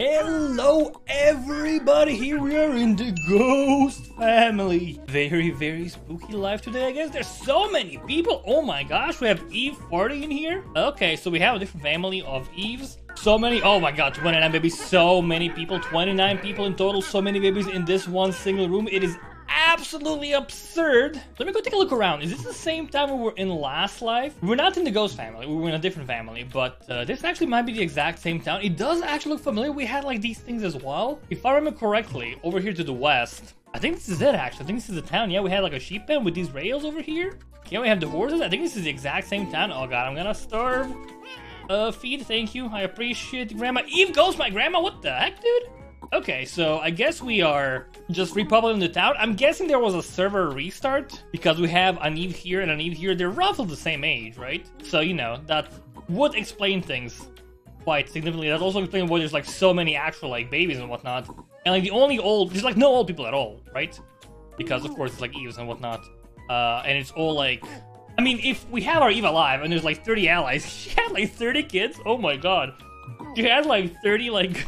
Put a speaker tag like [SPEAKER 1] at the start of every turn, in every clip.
[SPEAKER 1] Hello everybody, here we are in the Ghost family. Very, very spooky life today, I guess. There's so many people. Oh my gosh, we have Eve 40 in here. Okay, so we have a different family of Eves. So many, oh my god, 29 babies, so many people, 29 people in total, so many babies in this one single room. It is absolutely absurd. Let me go take a look around. Is this the same time we were in last life? We're not in the ghost family. We were in a different family, but uh, this actually might be the exact same town. It does actually look familiar. We had like these things as well. If I remember correctly, over here to the west, I think this is it actually. I think this is the town. Yeah, we had like a sheep pen with these rails over here. Yeah, we have the horses. I think this is the exact same town. Oh god, I'm gonna starve. Uh, feed, thank you. I appreciate Grandma. Eve goes my grandma. What the heck, dude? Okay, so I guess we are just repopulating the town. I'm guessing there was a server restart because we have an Eve here and an Eve here. They're roughly the same age, right? So, you know, that would explain things quite significantly. That also explains why there's like so many actual like babies and whatnot. And like the only old, there's like no old people at all, right? Because of course it's like Eves and whatnot. Uh, and it's all like, I mean, if we have our Eve alive and there's like 30 allies, she had like 30 kids? Oh my god. She had like 30 like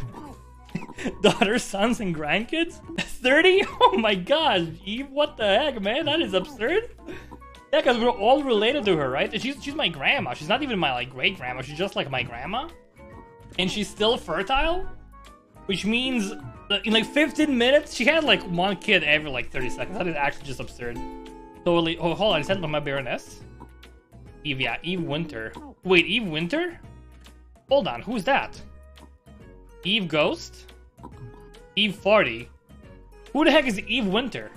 [SPEAKER 1] daughters, sons, and grandkids? 30? Oh my god, Eve, what the heck, man? That is absurd. Yeah, because we're all related to her, right? She's, she's my grandma. She's not even my, like, great-grandma. She's just, like, my grandma. And she's still fertile? Which means in, like, 15 minutes, she had, like, one kid every, like, 30 seconds. That is actually just absurd. Totally. Oh, hold on. Is that my Baroness? Eve, yeah. Eve Winter. Wait, Eve Winter? Hold on. Who's that? Eve Ghost? Eve 40. Who the heck is Eve Winter?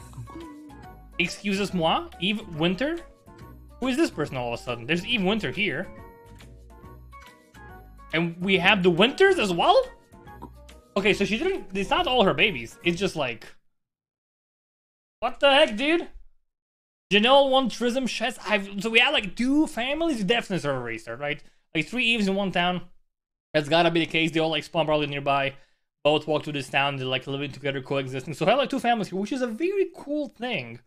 [SPEAKER 1] Excuses moi? Eve Winter? Who is this person all of a sudden? There's Eve Winter here. And we have the Winters as well? Okay, so she didn't... It's not all her babies. It's just like... What the heck, dude? Janelle, one Trism, Chess. I've, so we had like two families. Definitely server restart, right? Like three Eves in one town. That's gotta be the case. They all like spawn probably nearby both walk to this town, they're like living together, coexisting. So I have like two families here, which is a very cool thing.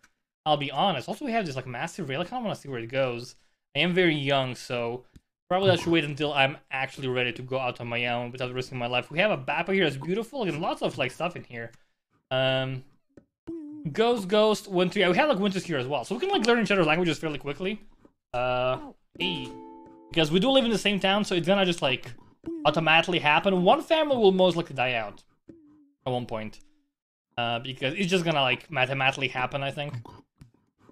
[SPEAKER 1] I'll be honest. Also, we have this like massive rail. I kind of want to see where it goes. I am very young, so probably I should wait until I'm actually ready to go out on my own without risking my life. We have a Bappa here that's beautiful and lots of like stuff in here. Um, Ghost, Ghost, Winter. Yeah, we have like Winters here as well, so we can like learn each other's languages fairly quickly. Uh, E, because we do live in the same town, so it's gonna just like automatically happen. One family will most likely die out at one point. Uh, because it's just gonna like mathematically happen, I think.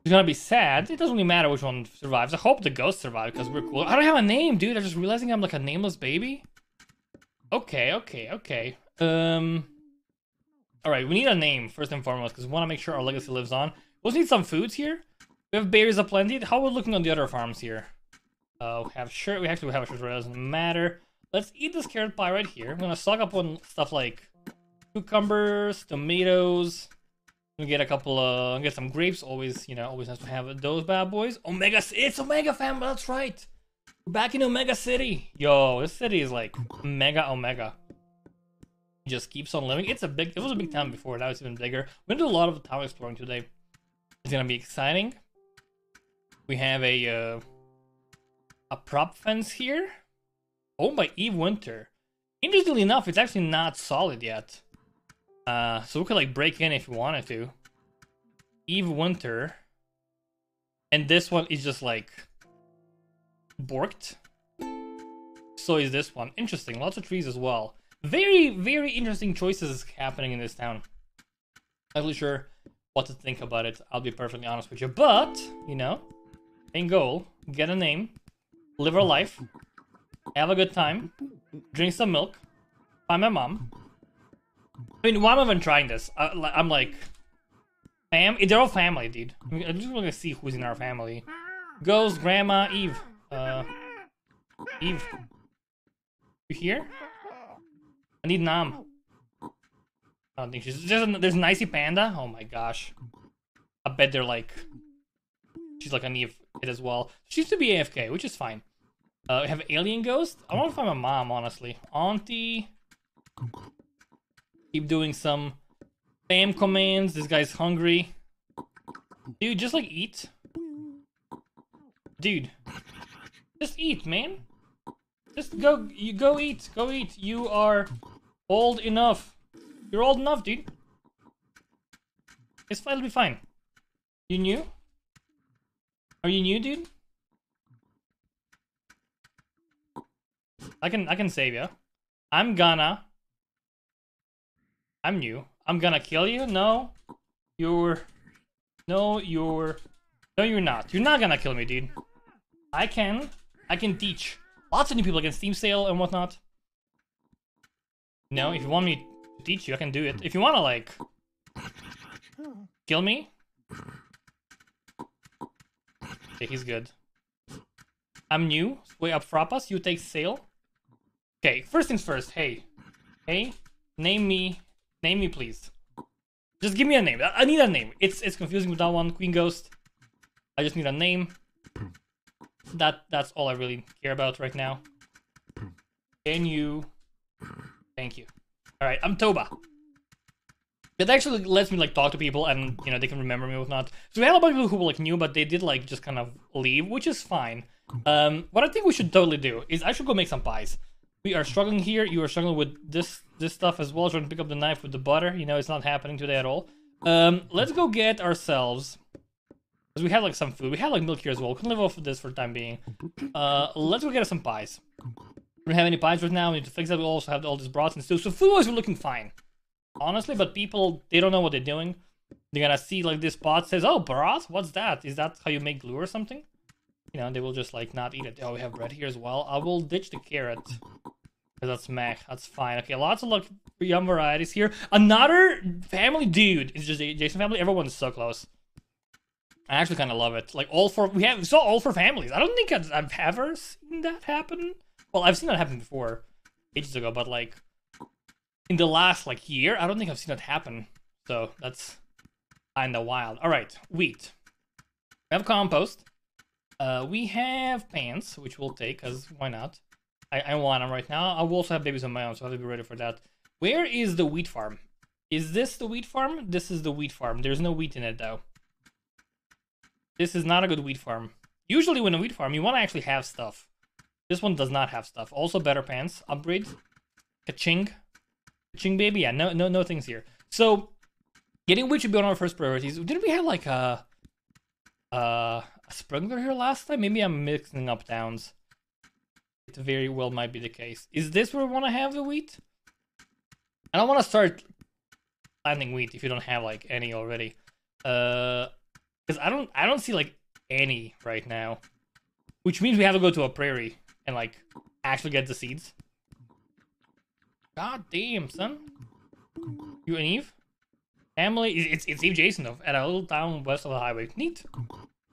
[SPEAKER 1] It's gonna be sad. It doesn't really matter which one survives. I hope the ghost survive because we're cool. I don't have a name, dude. I'm just realizing I'm like a nameless baby. Okay, okay, okay. Um. All right, we need a name first and foremost because we want to make sure our legacy lives on. We'll need some foods here. We have berries aplenty. How are we looking on the other farms here? Uh, we have shirt. We actually have a shirt. It doesn't matter. Let's eat this carrot pie right here. I'm gonna stock up on stuff like cucumbers, tomatoes. Gonna get a couple of, get some grapes. Always, you know, always has to have those bad boys. Omega, it's Omega fam. That's right. We're back in Omega City. Yo, this city is like mega Omega. It just keeps on living. It's a big. It was a big town before. Now it's even bigger. We're gonna do a lot of town exploring today. It's gonna be exciting. We have a uh, a prop fence here. Owned by Eve Winter. Interestingly enough, it's actually not solid yet. Uh, so we could like break in if we wanted to. Eve Winter. And this one is just like borked. So is this one. Interesting. Lots of trees as well. Very, very interesting choices happening in this town. Not really sure what to think about it. I'll be perfectly honest with you. But, you know, main goal, get a name, live our life, have a good time, drink some milk, find my mom. I mean, why am I even trying this? I, am like, fam, they're all family, dude. I I'm just gonna see who's in our family. Goes Grandma Eve. Uh, Eve, you here? I need Nam. I don't think she's just a, there's a Nicey Panda. Oh my gosh, I bet they're like, she's like an Eve it as well. She used to be AFK, which is fine. Uh, we have Alien Ghost. I want to find my mom, honestly. Auntie. Keep doing some spam commands. This guy's hungry. Dude, just like eat. Dude. Just eat, man. Just go, you go eat, go eat. You are Old enough. You're old enough, dude. It's fine, it'll be fine. You new? Are you new, dude? I can I can save you. I'm gonna. I'm new. I'm gonna kill you. No, you're. No, you're. No, you're not. You're not gonna kill me, dude. I can. I can teach lots of new people against Steam Sale and whatnot. No, if you want me to teach you, I can do it. If you wanna like kill me. Okay, he's good. I'm new. Way up Frappas. You take Sale. Okay, first things first. Hey, hey, name me, name me, please. Just give me a name. I need a name. It's it's confusing with that one, Queen Ghost. I just need a name. That that's all I really care about right now. Can you? Thank you. All right, I'm Toba. That actually lets me like talk to people and you know they can remember me or whatnot. So we had a bunch of people who were like new, but they did like just kind of leave, which is fine. Um, what I think we should totally do is I should go make some pies. We are struggling here. You are struggling with this this stuff as well. Trying to pick up the knife with the butter. You know, it's not happening today at all. Um, let's go get ourselves. Because we have like some food. We have like milk here as well. We can live off of this for the time being. Uh, let's go get us some pies. We don't have any pies right now. We need to fix that. We also have all this broth and stew. So food-wise, we're looking fine. Honestly, but people, they don't know what they're doing. They're gonna see like this pot says, oh, broth? What's that? Is that how you make glue or something? You know, they will just like not eat it. Oh, we have bread here as well. I will ditch the carrot. That's mech. That's fine. Okay, lots of like young varieties here. Another family dude. It's just a Jason family. Everyone's so close. I actually kind of love it. Like all four, we have we saw all four families. I don't think I've, I've ever seen that happen. Well, I've seen that happen before, ages ago, but like in the last like year, I don't think I've seen that happen. So that's kind of wild. All right, wheat. We have compost. Uh, we have pants, which we'll take, because why not? I, I want them right now. I will also have babies on my own, so I have to be ready for that. Where is the wheat farm? Is this the wheat farm? This is the wheat farm. There's no wheat in it, though. This is not a good wheat farm. Usually when a wheat farm, you want to actually have stuff. This one does not have stuff. Also better pants. Upgrade. Kaching. Kaching, baby. Yeah, no, no, no things here. So, getting wheat should be of our first priorities. Didn't we have like a, uh, a sprinkler here last time? Maybe I'm mixing up towns. It very well might be the case. Is this where we want to have the wheat? I don't want to start planting wheat if you don't have like any already. Uh, because I don't, I don't see like any right now, which means we have to go to a prairie and like actually get the seeds. God damn, son. You and Eve? Family? It's, it's Eve Jason though, at a little town west of the highway. Neat.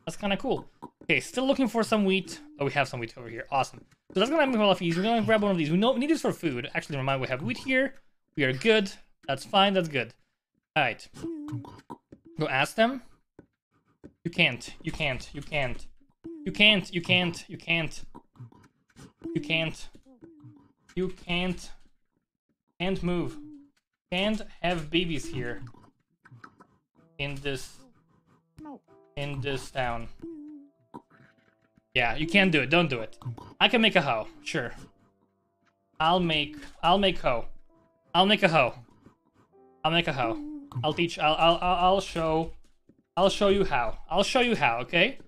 [SPEAKER 1] That's kind of cool. Okay, still looking for some wheat. Oh, we have some wheat over here. Awesome. So that's gonna make a lot easier. We're gonna grab one of these. We know we need this for food. Actually, remind we have wheat here. We are good. That's fine. That's good. All right. Go ask them. You can't. You can't. You can't. You can't. You can't. You can't. You can't. You can't. Can't move. Can't have babies here. In this. In this town. Yeah, you can't do it. Don't do it. I can make a hoe. Sure. I'll make. I'll make hoe. I'll make a hoe. I'll make a hoe. I'll teach. I'll. I'll. I'll show. I'll show you how. I'll show you how. Okay.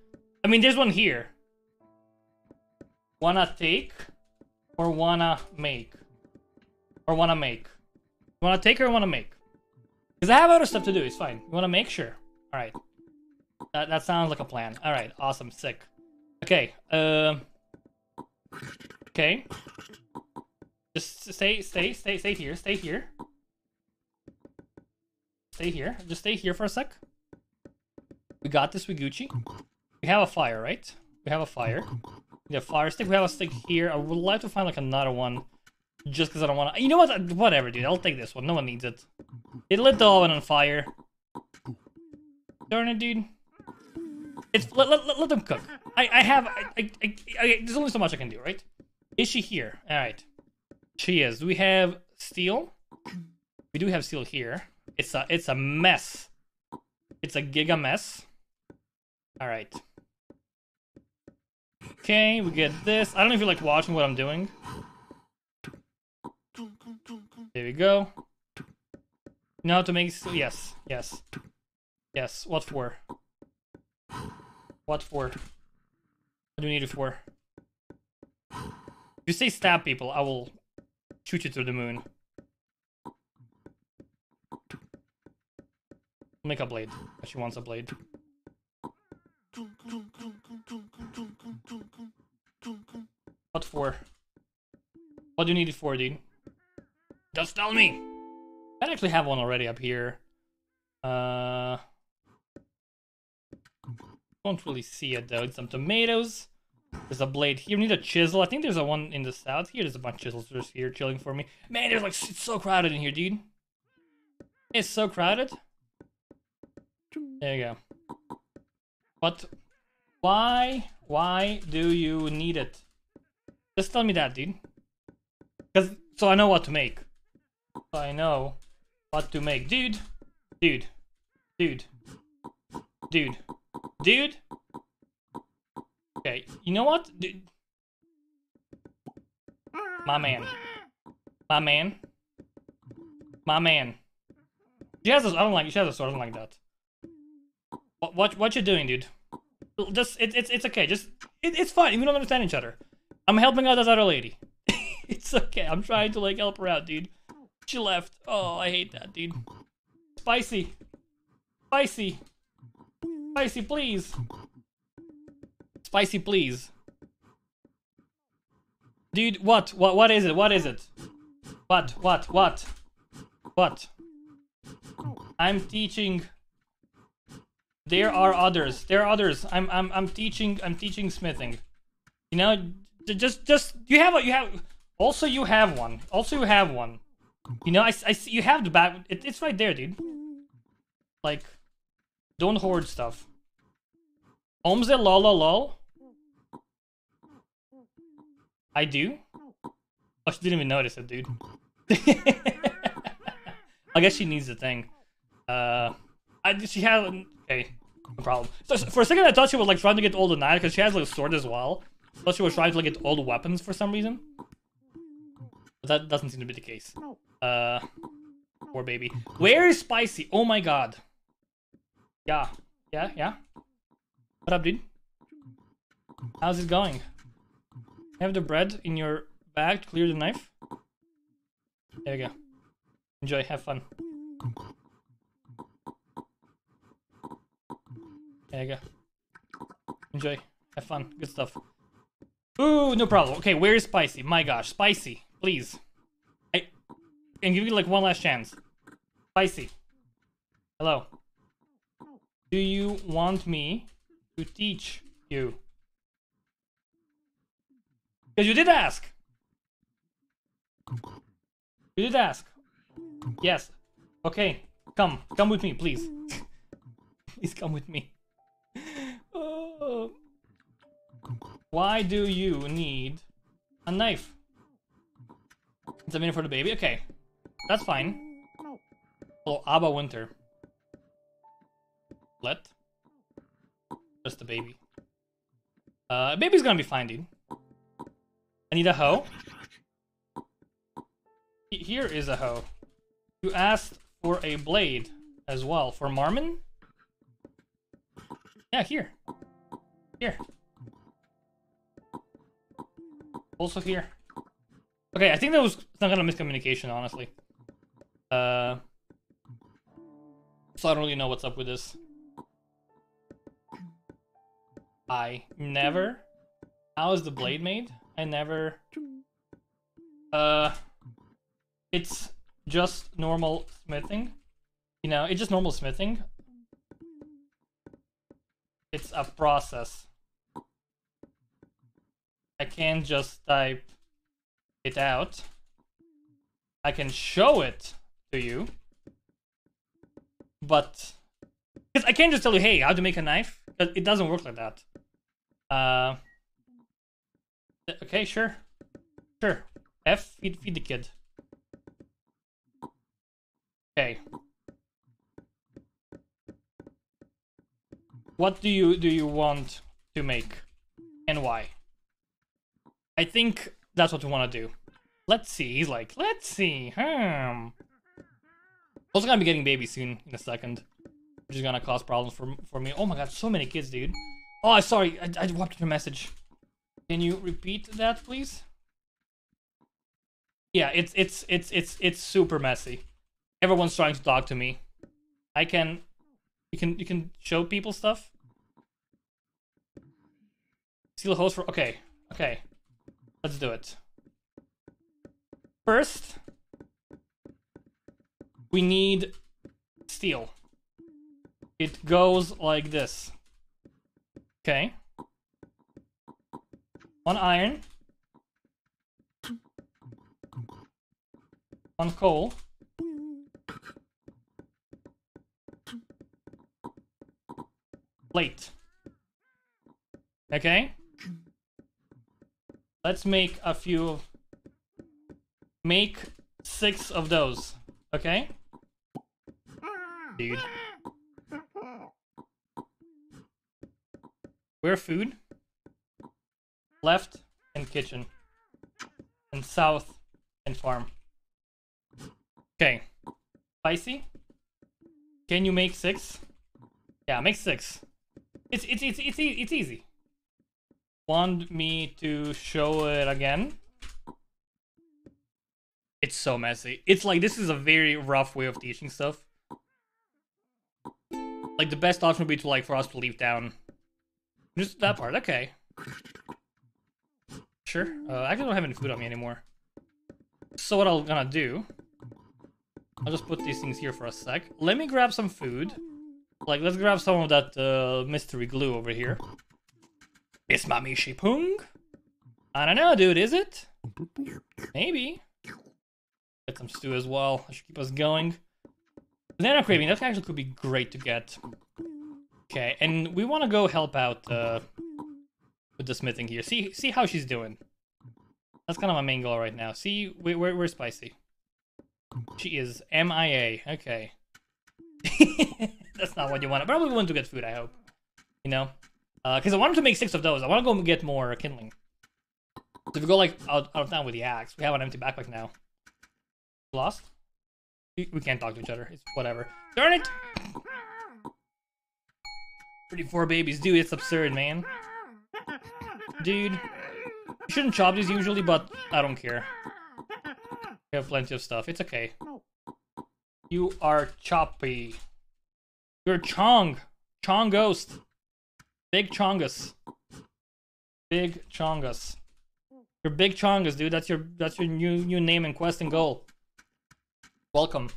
[SPEAKER 1] I mean, there's one here. Wanna take, or wanna make, or wanna make. wanna take or wanna make? Because I have other stuff to do. It's fine. You wanna make? Sure. All right. That that sounds like a plan. All right. Awesome. Sick. Okay. Um. Uh, okay. Just stay, stay, stay, stay here. Stay here. Stay here. Just stay here for a sec. We got this with Gucci. We have a fire, right? We have a fire. We have fire stick. We have a stick here. I would like to find like another one. Just because I don't want to... You know what? Whatever, dude. I'll take this one. No one needs it. It lit the oven on fire. Darn it, dude. It's let, let, let, let them cook. I, I have... I, I, I, there's only so much I can do, right? Is she here? Alright. She is. Do we have steel? We do have steel here. It's a it's a mess. It's a giga mess. All right. Okay, we get this. I don't know if you like watching what I'm doing. There we go. Now to make... Yes, yes. Yes, what for? What for? What do you need it for? If you say stab people, I will shoot you through the moon. Make a blade. She wants a blade. What for? What do you need it for, dude? Just tell me! I actually have one already up here. Uh... Don't really see it though. Some tomatoes. There's a blade here. We need a chisel. I think there's a one in the south here. There's a bunch of chisels just here chilling for me. Man, there's like it's so crowded in here, dude. It's so crowded. There you go. But why, why do you need it? Just tell me that, dude. Cause so I know what to make. So I know what to make, dude. Dude. Dude. Dude. Dude. Okay, you know what? Dude. My man. My man. My man. She has a, I don't like, she has a sword, I don't like that. What, what, what you doing, dude? Just, it, it's, it's okay, just, it, it's fine, we don't understand each other. I'm helping out this other lady. it's okay, I'm trying to, like, help her out, dude. She left. Oh, I hate that, dude. Spicy. Spicy. Spicy, please. Spicy, please. Dude, what? What? What is it? What is it? What? What? What? What? I'm teaching. There are others. There are others. I'm. I'm. I'm teaching. I'm teaching smithing. You know, just, just. You have a. You have. Also, you have one. Also, you have one. You know, I. I see. You have the back. It, it's right there, dude. Like, don't hoard stuff. Omze lol lol. I do? Oh, she didn't even notice it, dude. I guess she needs the thing. Uh, I she has okay, no problem. So, for a second, I thought she was like trying to get all the knives because she has like a sword as well. I thought she was trying to like get all the weapons for some reason. But that doesn't seem to be the case. Uh, poor baby. Where is Spicy? Oh my god. Yeah, yeah, yeah. What up, dude? How's it going? Have the bread in your bag to clear the knife. There you go. Enjoy, have fun. There you go. Enjoy, have fun, good stuff. Ooh, no problem. Okay, where is Spicy? My gosh, Spicy, please. I and give you like one last chance. Spicy. Hello. Do you want me to teach you? Because you did ask. You did ask. Yes. Okay. Come. Come with me, please. please come with me. Oh. Why do you need a knife? It's a minute for the baby? Okay. That's fine. Oh, Abba Winter. Let. Just the baby. Uh, baby's gonna be fine, dude. I need a hoe. Here is a hoe. You asked for a blade as well. For Marmon? Yeah, here. Here. Also here. Okay, I think that was some kind of miscommunication, honestly. Uh, so I don't really know what's up with this. I never. How is the blade made? I never. Uh, it's just normal smithing. You know, it's just normal smithing. It's a process. I can't just type it out. I can show it to you. But because I can't just tell you, hey, how to make a knife. It doesn't work like that. Uh, okay, sure. Sure. F, feed, feed the kid. Okay. What do you do you want to make and why? I think that's what we want to do. Let's see. He's like, let's see. Hmm. Also gonna be getting baby soon in a second, which is gonna cause problems for for me. Oh my god, so many kids, dude. Oh, sorry, I, I wiped your message. Can you repeat that, please? Yeah, it's it's it's it's it's super messy. Everyone's trying to talk to me. I can, you can you can show people stuff. Steal host for okay, okay. Let's do it. First, we need steel. It goes like this. Okay. One iron. One coal. Plate. Okay. Let's make a few. Make six of those. Okay? Dude. Where food? Left and kitchen. And south and farm. Okay. Spicy? Can you make six? Yeah, make six. It's it's it's it's it's easy. Want me to show it again? It's so messy. It's like this is a very rough way of teaching stuff. Like the best option would be to like for us to leave down. Just that part, okay. Sure. Uh, I actually don't have any food on me anymore. So what I'm gonna do, I'll just put these things here for a sec. Let me grab some food. Like, let's grab some of that uh, mystery glue over here. Is my Mishi Pung? I don't know, dude, is it? Maybe. Get some stew as well. That should keep us going. Banana craving, that actually could be great to get. Okay, and we want to go help out uh, with the smithing here. See see how she's doing. That's kind of my main goal right now. See, where, where, where's Spicy? She is MIA. Okay. That's not what you want. Probably want to get food, I hope. You know? Because uh, I wanted to make six of those. I want to go get more kindling. So if we go, like, out, out of town with the axe, we have an empty backpack now. Lost? We, we can't talk to each other. It's whatever. Darn it! 34 babies. Dude, it's absurd, man. Dude. You shouldn't chop these usually, but I don't care. We have plenty of stuff. It's okay. You are choppy. You're Chong. Chong Ghost. Big Chongus. Big Chongus. You're Big Chongus, dude. That's your that's your new new name and quest and goal. Welcome.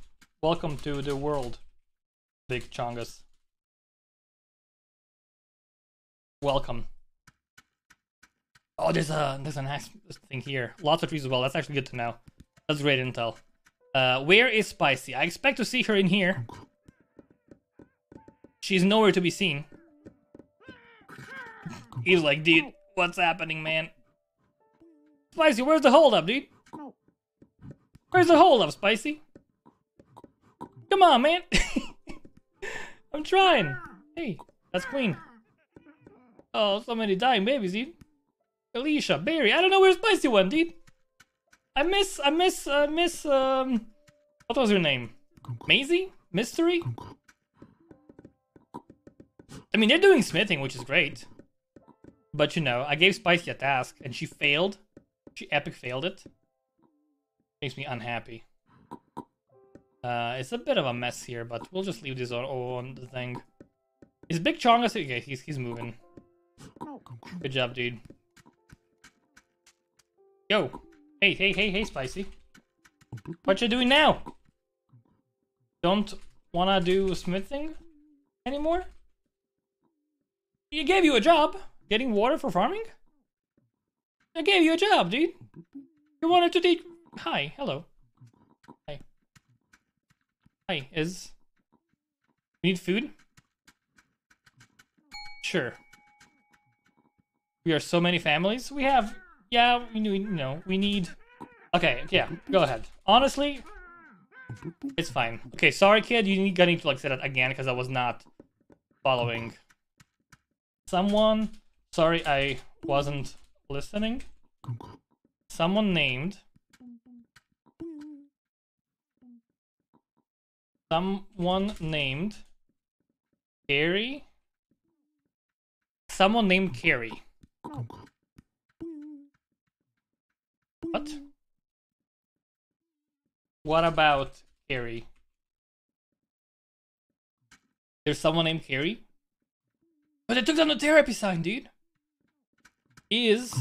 [SPEAKER 1] Welcome to the world. Big Chongus. Welcome. Oh, there's a there's an nice thing here. Lots of trees as well. That's actually good to know. That's great intel. Uh, where is Spicy? I expect to see her in here. She's nowhere to be seen. He's like, dude, what's happening, man? Spicy, where's the holdup, dude? Where's the holdup, Spicy? Come on, man. I'm trying. Hey, that's Queen. Oh, so many dying babies, dude. Alicia, Barry, I don't know where Spicy went, dude. I miss, I miss, I miss, um, what was her name? Maisie? Mystery? I mean, they're doing smithing, which is great. But, you know, I gave Spicy a task, and she failed. She epic failed it. Makes me unhappy. Uh, it's a bit of a mess here, but we'll just leave this on, on the thing. Is Big Chonga... Okay, he's, he's moving. Good job, dude. Yo! Hey, hey, hey, hey, Spicy. What you doing now? Don't wanna do smithing anymore? He gave you a job. Getting water for farming? I gave you a job, dude. You wanted to teach... Hi, hello. Hi. Hi, is... We need food? Sure we are so many families. We have, yeah, we you know, we need. Okay, yeah, go ahead. Honestly, it's fine. Okay, sorry, kid. You need, gonna need to like say that again because I was not following. Someone, sorry, I wasn't listening. Someone named. Someone named Carrie. Someone named Carrie. What? What about Carrie? There's someone named Carrie? But they took down the therapy sign, dude. Is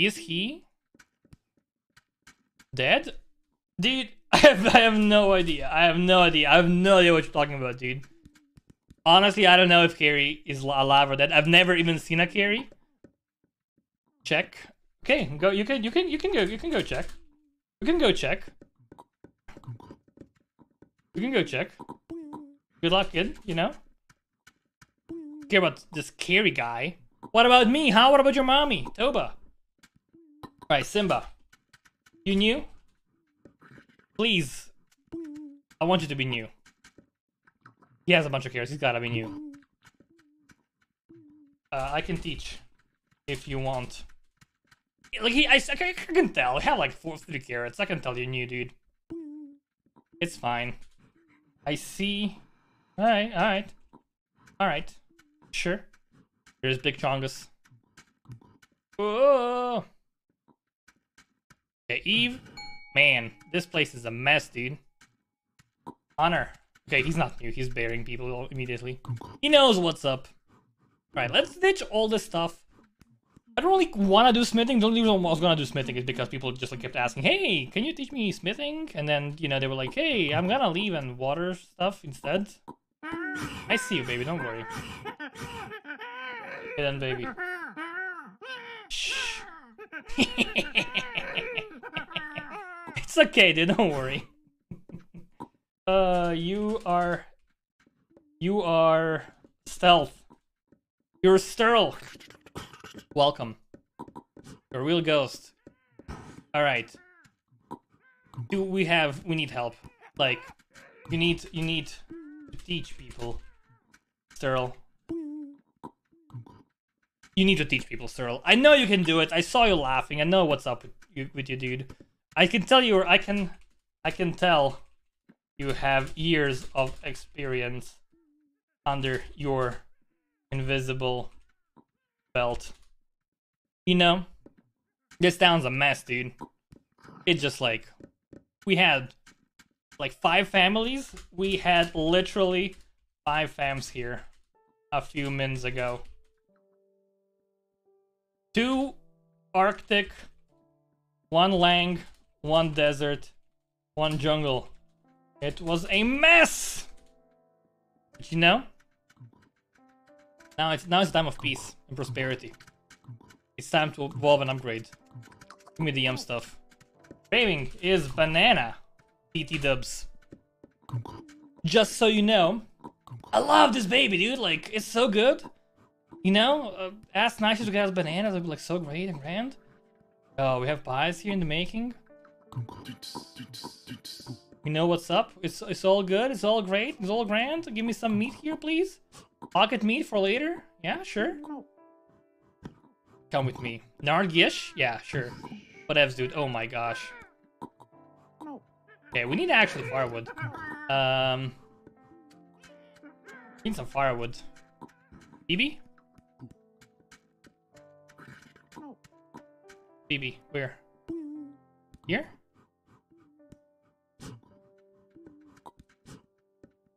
[SPEAKER 1] Is he dead? Dude, I have, I have no idea. I have no idea. I have no idea what you're talking about, dude. Honestly, I don't know if Carrie is alive or dead. I've never even seen a Carrie. Check. Okay, go. You can. You can. You can go. You can go check. You can go check. You can go check. Good luck, kid. You know. Care about this Carrie guy. What about me? How? What about your mommy, Toba? Right, Simba. You new? Please. I want you to be new. He has a bunch of carrots. He's gotta be new. Uh, I can teach. If you want. Like, he, I, I can tell. I have like four, three carrots. I can tell you're new, dude. It's fine. I see. Alright, alright. Alright. Sure. Here's Big Chongus. Oh! Okay, Eve. Man, this place is a mess, dude. Honor. Okay, he's not new. He's burying people immediately. He knows what's up. Alright, let's ditch all this stuff. I don't really want to do smithing. The only reason I was going to do smithing is because people just like kept asking, Hey, can you teach me smithing? And then, you know, they were like, Hey, I'm going to leave and water stuff instead. I see you, baby. Don't worry. Okay then, baby. Shh. It's okay, dude. Don't worry. Uh, you are... You are... Stealth. You're sterile. Welcome. You're a real ghost. Alright. Do we have... We need help. Like, you need... You need to teach people. Sterile. You need to teach people, Sterl. I know you can do it. I saw you laughing. I know what's up with you, with you dude. I can tell you, I can, I can tell you have years of experience under your invisible belt. You know, this town's a mess, dude. It's just like, we had like five families. We had literally five fams here a few minutes ago. Two Arctic, one Lang, one desert, one jungle. It was a mess! You know? Now it's now it's time of peace and prosperity. It's time to evolve and upgrade. Give me the yum stuff. Craving is banana. PT dubs. Just so you know, I love this baby, dude. Like, it's so good. You know, uh, nice to get bananas. It'd be like so great and grand. Oh, we have pies here in the making. We know what's up. It's it's all good. It's all great. It's all grand. Give me some meat here, please. Pocket meat for later. Yeah, sure. Come with me. Nargish? Yeah, sure. Whatevs, dude. Oh my gosh. Okay, we need actually firewood. Um, need some firewood. BB? BB, where? Here?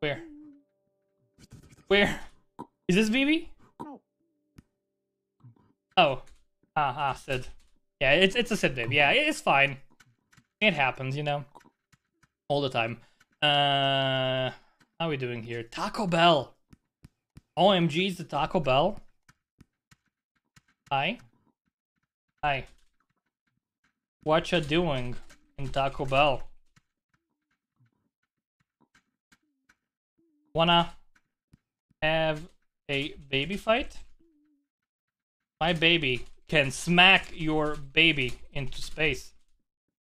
[SPEAKER 1] Where? Where? Is this BB? Oh. Ah, ah, Sid. Yeah, it's it's a Sid babe. Yeah, it's fine. It happens, you know. All the time. Uh, how are we doing here? Taco Bell. OMG, it's the Taco Bell. Hi. Hi. What you doing in Taco Bell? Wanna have a baby fight? My baby can smack your baby into space.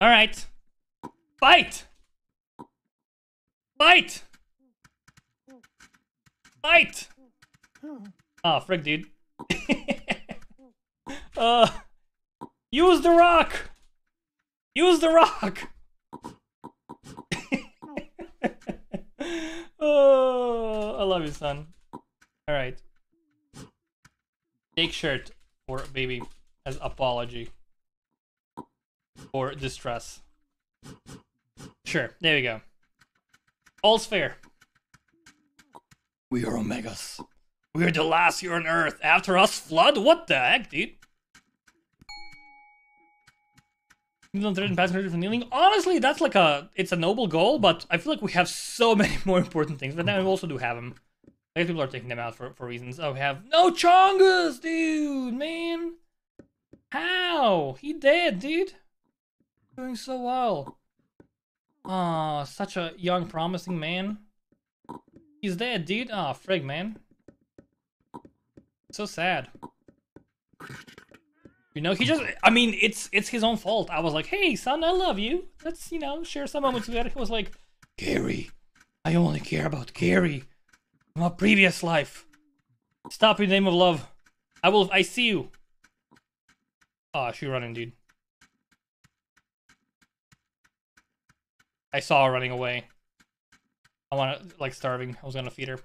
[SPEAKER 1] Alright. Fight! Fight! Fight! Oh, frick, dude. uh, use the rock! Use the rock! oh, I love you, son. Alright. Take shirt for baby as apology. or distress. Sure, there we go. All's fair. We are Omegas. We are the last here on Earth. After us, flood? What the heck, dude? Even though threatened passengers from kneeling. Honestly, that's like a it's a noble goal, but I feel like we have so many more important things. But then we also do have them. I guess people are taking them out for, for reasons. Oh, we have no Chongas, dude, man. How? He dead, dude. Doing so well. Aw, such a young, promising man. He's dead, dude. Aw, oh, frig, man. So sad. You know, he just, I mean, it's it's his own fault. I was like, hey, son, I love you. Let's, you know, share some moments together. He was like, Gary, I only care about Gary My previous life. Stop in the name of love. I will, I see you. Oh, she running, dude. I saw her running away. I want to, like, starving. I was gonna feed her.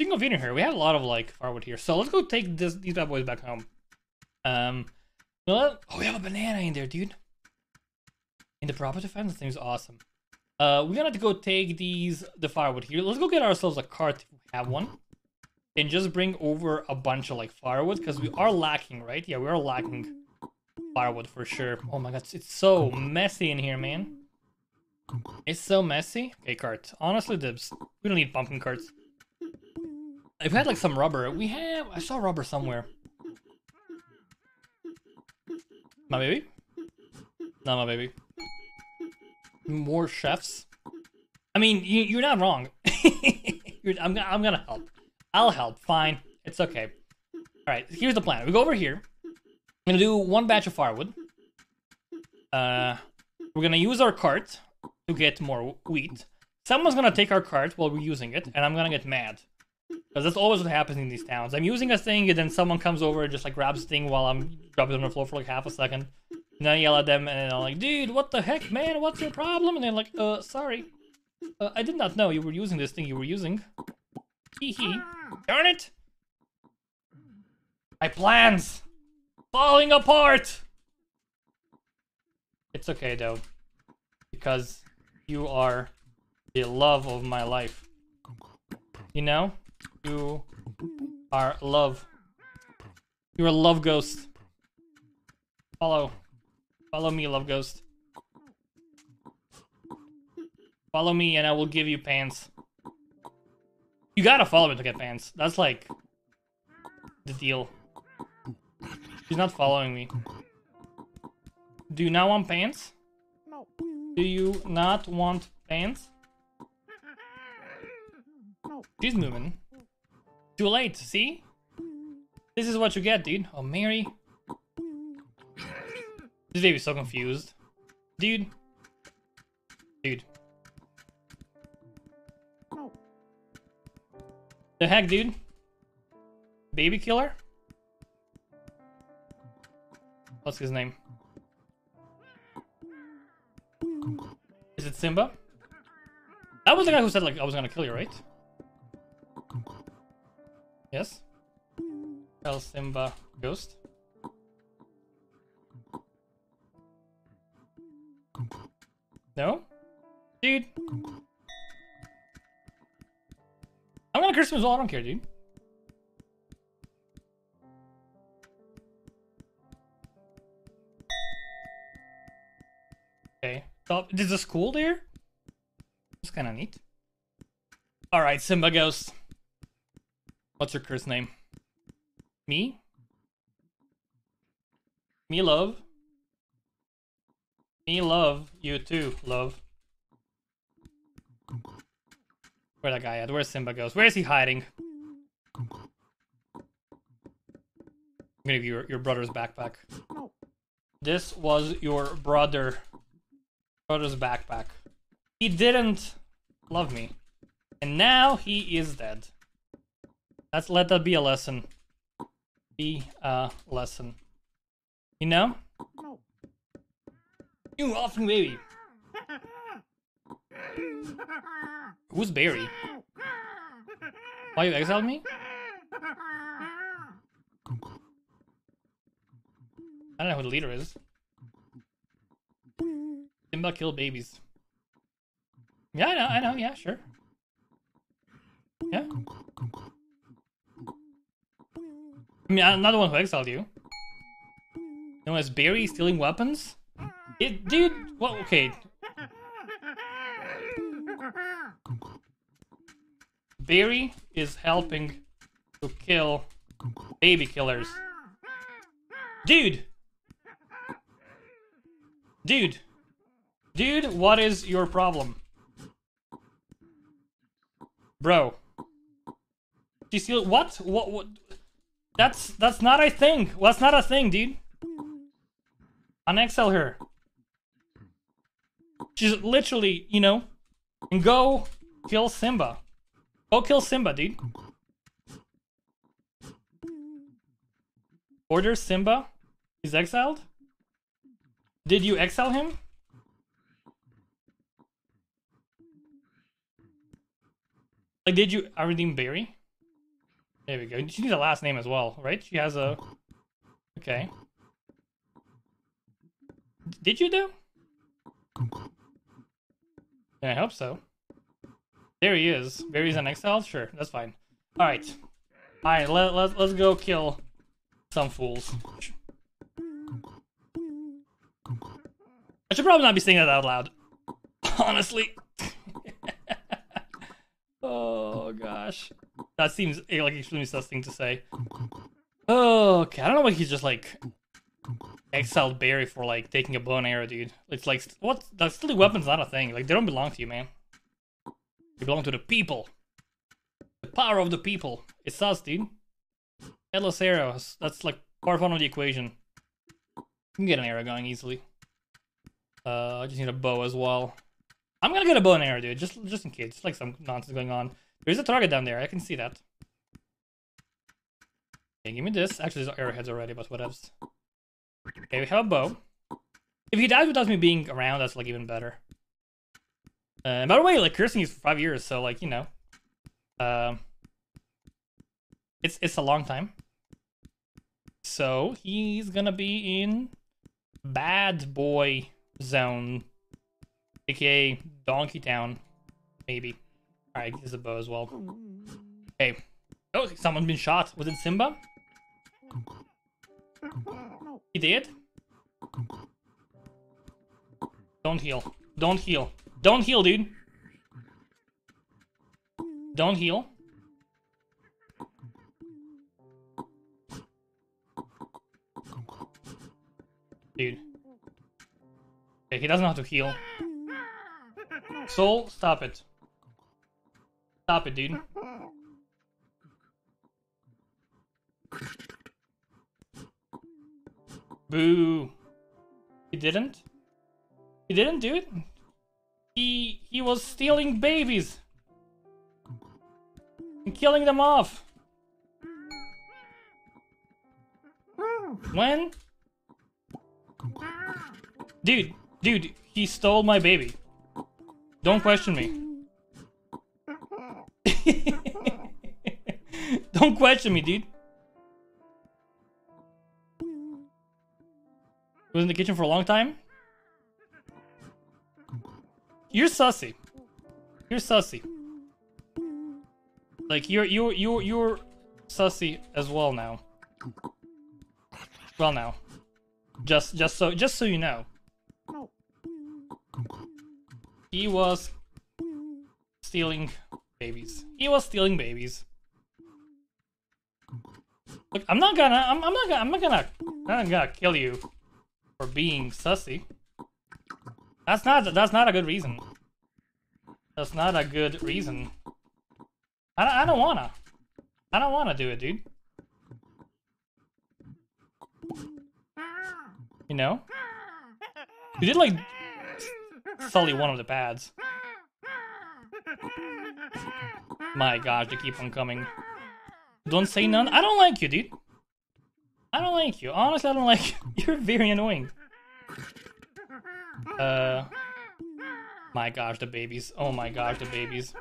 [SPEAKER 1] You can go feed her, here. we have a lot of, like, firewood here. So let's go take this, these bad boys back home. Um, what? Oh, we have a banana in there, dude. In the proper defense, this thing's awesome. Uh, we're gonna have to go take these, the firewood here. Let's go get ourselves a cart if we have one. And just bring over a bunch of, like, firewood, because we are lacking, right? Yeah, we are lacking firewood for sure. Oh my god, it's so messy in here, man. It's so messy. Okay, cart. Honestly, dibs. We don't need pumpkin carts. If we had like some rubber, we have. I saw rubber somewhere. My baby? Not my baby. More chefs. I mean, you, you're not wrong. I'm, I'm gonna help. I'll help. Fine. It's okay. All right. Here's the plan. We go over here. I'm gonna do one batch of firewood. Uh, we're gonna use our cart to get more wheat. Someone's gonna take our cart while we're using it, and I'm gonna get mad. Because that's always what happens in these towns. I'm using a thing, and then someone comes over and just like grabs the thing while I'm dropping it on the floor for like half a second. And then I yell at them, and I'm like, dude, what the heck, man? What's your problem? And they're like, uh, sorry. Uh, I did not know you were using this thing you were using. Hee hee. Darn it! My plans! falling apart. It's okay though, because you are the love of my life. You know, you are love. You're a love ghost. Follow, follow me, love ghost. Follow me, and I will give you pants. You gotta follow me to get pants. That's like the deal. She's not following me. Do you not want pants? No. Do you not want pants? She's moving. Too late, see? This is what you get, dude. Oh, Mary. This baby's so confused. Dude. Dude. The heck, dude? Baby killer? What's his name? Is it Simba? That was the guy who said like I was gonna kill you, right? Yes? Tell Simba Ghost? No? Dude. I'm gonna curse him as I don't care, dude. Okay. So, is a school there? It's kind of neat. Alright, Simba Ghost. What's your curse name? Me? Me love. Me love you too, love. Where that guy at? Where Simba goes? Where is he hiding? I'm gonna give you your, your brother's backpack. This was your brother brother's backpack. He didn't love me. And now he is dead. Let's let that be a lesson. Be a lesson. You know? You offering baby. Who's Barry? Why you exiled me? I don't know who the leader is. Simba kill babies. Yeah, I know, I know, yeah, sure. Yeah. I mean, I'm not the one who exiled you. No, is Barry stealing weapons? It, dude, well, okay. Barry is helping to kill baby killers. Dude! Dude! Dude, what is your problem? Bro. You steal what? What what That's that's not a thing. Well, that's not a thing, dude. Unexcel her. She's literally, you know, and go kill Simba. Go kill Simba, dude. Order Simba? He's exiled? Did you exile him? Like, did you I redeem Barry? There we go. She needs a last name as well, right? She has a... Okay. Did you do? Yeah, I hope so. There he is. Barry's an exile? Sure, that's fine. Alright. Alright, let, let, let's go kill some fools. I should probably not be saying that out loud. Honestly. oh gosh. That seems eh, like extremely sus thing to say. Oh, okay. I don't know why he's just like exiled Barry for like taking a bow and arrow, dude. It's like what? That's stealing weapons not a thing. Like they don't belong to you, man. They belong to the people. The power of the people. It's us, dude. Headless arrows. That's like part one of the equation. You can get an arrow going easily. Uh, I just need a bow as well. I'm gonna get a bow and arrow, dude, just just in case. Just like some nonsense going on. There's a target down there. I can see that. Okay, give me this. Actually, there's arrowheads already, but whatevs. Okay, we have a bow. If he dies without me being around, that's like even better. Uh, and by the way, like cursing is for five years, so like you know, um, it's it's a long time. So he's gonna be in bad boy zone, aka Donkey Town, maybe. All right, there's a bow as well. Okay. Oh, someone's been shot. Was it Simba? He did? Don't heal. Don't heal. Don't heal, dude. Don't heal. Dude. Okay, he doesn't know how to heal. Soul, stop it. Stop it, dude. Boo. He didn't? He didn't do it? He he was stealing babies and killing them off. When? Dude, dude, he stole my baby. Don't question me. Don't question me, dude. Was in the kitchen for a long time? You're sussy. You're sussy. Like you're you're you're you're sussy as well now. Well now. Just just so just so you know. He was stealing babies. He was stealing babies. Look, I'm not gonna I'm, I'm not gonna I'm not gonna I'm not gonna kill you for being sussy. That's not that's not a good reason. That's not a good reason. I don't, I don't wanna. I don't wanna do it, dude. You know? You did like sully one of the pads. My gosh, they keep on coming. Don't say none. I don't like you, dude. I don't like you. Honestly, I don't like you. You're very annoying. Uh, my gosh, the babies. Oh my gosh, the babies.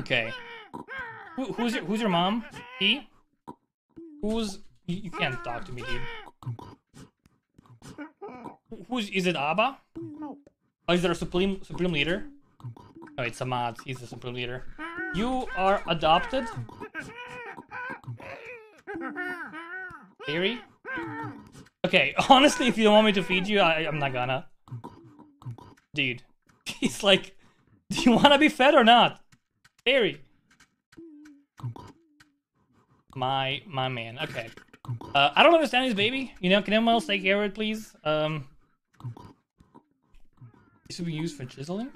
[SPEAKER 1] Okay. Who, who's your Who's your mom? He? Who's? You, you can't talk to me, dude. Who's? Is it Abba? Oh, is there a supreme supreme leader? Oh, it's Ahmad. He's the supreme leader. You are adopted. Theory? Okay, honestly, if you don't want me to feed you, I, I'm not gonna. Dude, he's like, do you want to be fed or not? Theory. My my man. Okay. Uh, I don't understand his baby. You know, can anyone else take care of it, please? Um. This will be used for chiseling.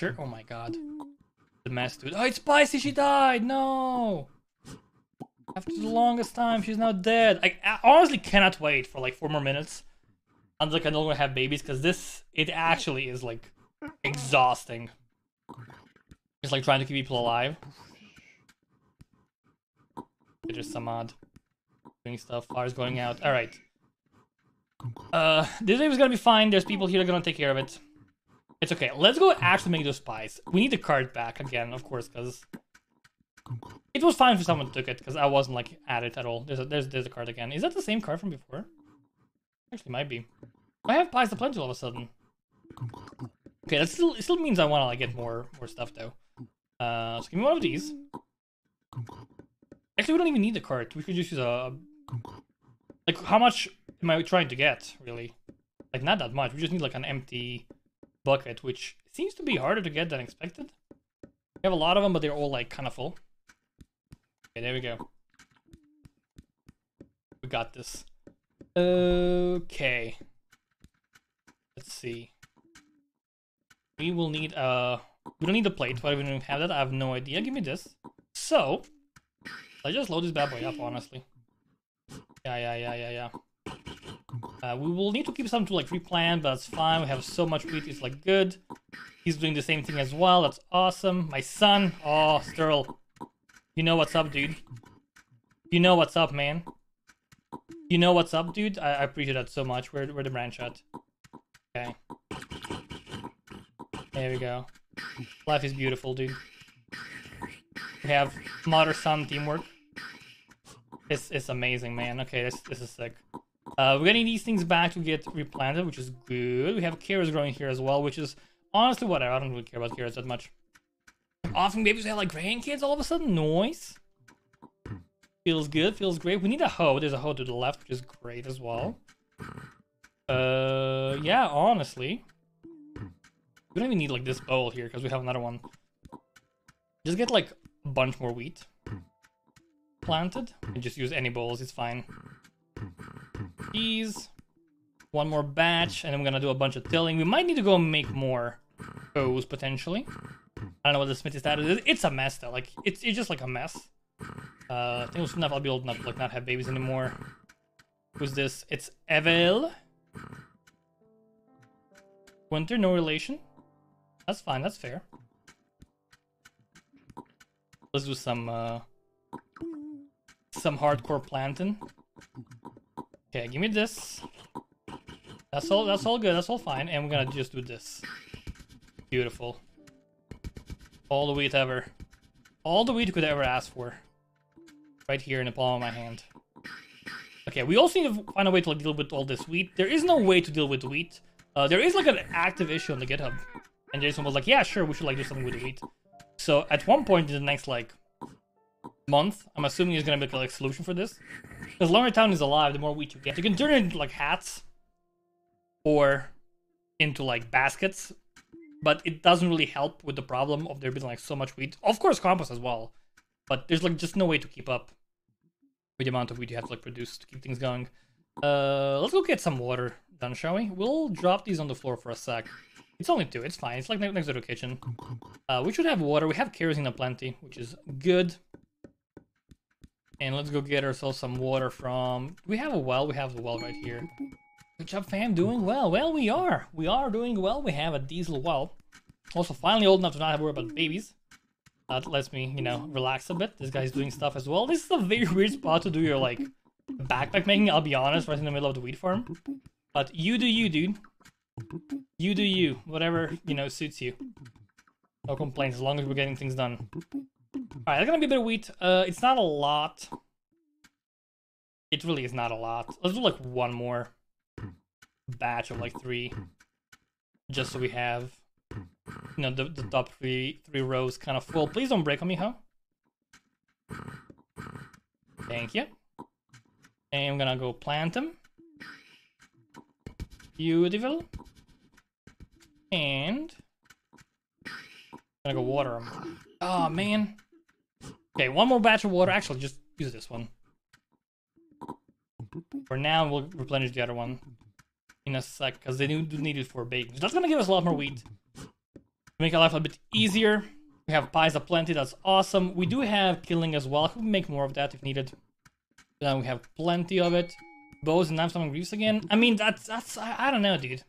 [SPEAKER 1] Sure. Oh my god. The mess, dude. Oh, it's spicy. She died. No. After the longest time, she's now dead. I, I honestly cannot wait for like four more minutes I'm like, I don't want to have babies because this it actually is like exhausting. It's like trying to keep people alive. There's some odd doing stuff. Fire's going out. All right. Uh, this is gonna be fine. There's people here that are gonna take care of it. It's okay. Let's go actually make those spies. We need the card back again, of course, because it was fine if someone took it, because I wasn't like at it at all. There's a, there's there's a card again. Is that the same card from before? Actually, might be. I have pies to plenty all of a sudden. Okay, that still it still means I want to like get more more stuff though. Uh, so give me one of these. Actually, we don't even need the card. We could just use a like how much am I trying to get really? Like not that much. We just need like an empty bucket, which seems to be harder to get than expected. We have a lot of them, but they're all like kind of full. Okay, there we go. We got this. Okay. Let's see. We will need uh we don't need the plate, why do we don't have that? I have no idea. Give me this. So I just load this bad boy up, honestly. Yeah, yeah, yeah, yeah, yeah. Uh, we will need to keep some to like replant, but that's fine. We have so much wheat, it's like good. He's doing the same thing as well. That's awesome. My son, oh Sterl, you know what's up, dude. You know what's up, man. You know what's up, dude. I, I appreciate that so much. Where where the branch at? Okay. There we go. Life is beautiful, dude. We have mother son teamwork. It's it's amazing, man. Okay, this this is sick. Uh, we're getting these things back to get replanted, which is good. We have carrots growing here as well, which is honestly whatever. I don't really care about carrots that much. Often babies have like grandkids all of a sudden. Noise. Feels good. Feels great. We need a hoe. There's a hoe to the left, which is great as well. Uh, yeah. Honestly, we don't even need like this bowl here because we have another one. Just get like a bunch more wheat planted and just use any bowls. It's fine. These. One more batch, and we're gonna do a bunch of tilling. We might need to go make more bows potentially. I don't know what the smithy status is. It's a mess though. Like it's it's just like a mess. Uh, I think soon enough I'll be old enough to like not have babies anymore. Who's this? It's Evel. Winter, no relation. That's fine. That's fair. Let's do some uh, some hardcore planting. Okay, give me this. That's all. That's all good. That's all fine. And we're gonna just do this. Beautiful. All the wheat ever. All the wheat could ever ask for. Right here in the palm of my hand. Okay, we also need to find a way to like, deal with all this wheat. There is no way to deal with wheat. Uh, there is like an active issue on the GitHub. And Jason was like, yeah, sure, we should like do something with wheat. So at one point in the next like month, I'm assuming there's gonna make like a solution for this. Because longer town is alive, the more wheat you get. You can turn it into like hats or into like baskets, but it doesn't really help with the problem of there being like so much wheat. Of course, compost as well, but there's like just no way to keep up with the amount of wheat you have to like produce to keep things going. Uh, let's go get some water done, shall we? We'll drop these on the floor for a sec. It's only two, it's fine. It's like next to the kitchen. Uh, we should have water. We have kerosene aplenty, which is good. And let's go get ourselves some water from... We have a well? We have a well right here. Good job, fam. Doing well. Well, we are. We are doing well. We have a diesel well. Also, finally old enough to not have to worry about babies. That lets me, you know, relax a bit. This guy's doing stuff as well. This is a very weird spot to do your, like, backpack making, I'll be honest, right in the middle of the wheat farm. But you do you, dude. You do you. Whatever, you know, suits you. No complaints as long as we're getting things done. Alright, that's gonna be a bit of wheat. Uh, it's not a lot. It really is not a lot. Let's do like one more batch of like three. Just so we have, you know, the, the top three three rows kind of full. Please don't break on me, huh? Thank you. And I'm gonna go plant them. Beautiful. And I'm gonna go water them. Oh man. Okay, one more batch of water. Actually, just use this one. For now, we'll replenish the other one in a sec, because they do need it for baking. That's gonna give us a lot more wheat. Make our life a bit easier. We have pies aplenty, that's awesome. We do have killing as well. Could make more of that if needed. Then we have plenty of it. Bows and knives and greaves again. I mean, that's, that's, I, I don't know, dude.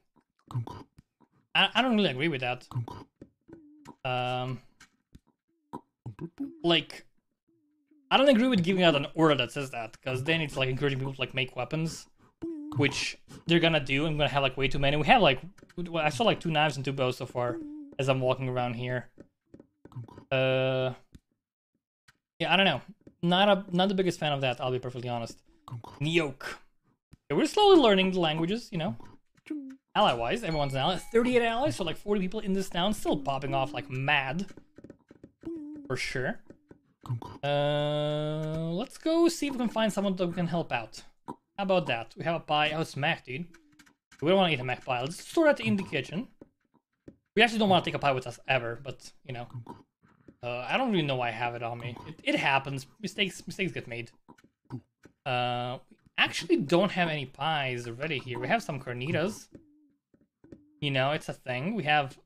[SPEAKER 1] I, I don't really agree with that. Um, like, I don't agree with giving out an order that says that, because then it's like encouraging people to like make weapons, which they're gonna do. I'm gonna have like way too many. We have like, I saw like two knives and two bows so far as I'm walking around here. Uh, yeah, I don't know. Not a not the biggest fan of that. I'll be perfectly honest. Neok. Yeah, we're slowly learning the languages, you know. Ally wise, everyone's an ally. 38 allies, so like 40 people in this town, still popping off like mad. For sure. Uh, let's go see if we can find someone that can help out. How about that? We have a pie. Oh, it's mech, dude. We don't want to eat a mech pie. Let's store that in the kitchen. We actually don't want to take a pie with us ever, but, you know. Uh, I don't really know why I have it on me. It, it happens. Mistakes mistakes get made. Uh, we actually don't have any pies ready here. We have some carnitas. You know, it's a thing. We have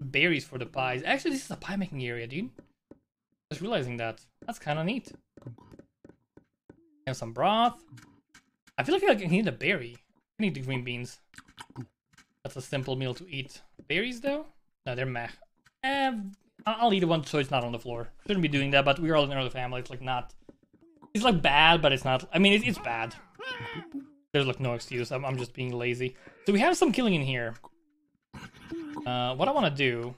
[SPEAKER 1] berries for the pies. Actually, this is a pie making area, dude. Just realizing that. That's kind of neat. Have some broth. I feel like I need a berry. I need the green beans. That's a simple meal to eat. Berries, though? No, they're meh. Eh, I'll eat one so it's not on the floor. Shouldn't be doing that, but we're all in early family. It's like not... It's like bad, but it's not... I mean, it, it's bad. There's like no excuse. I'm, I'm just being lazy. So we have some killing in here. Uh, what I want to do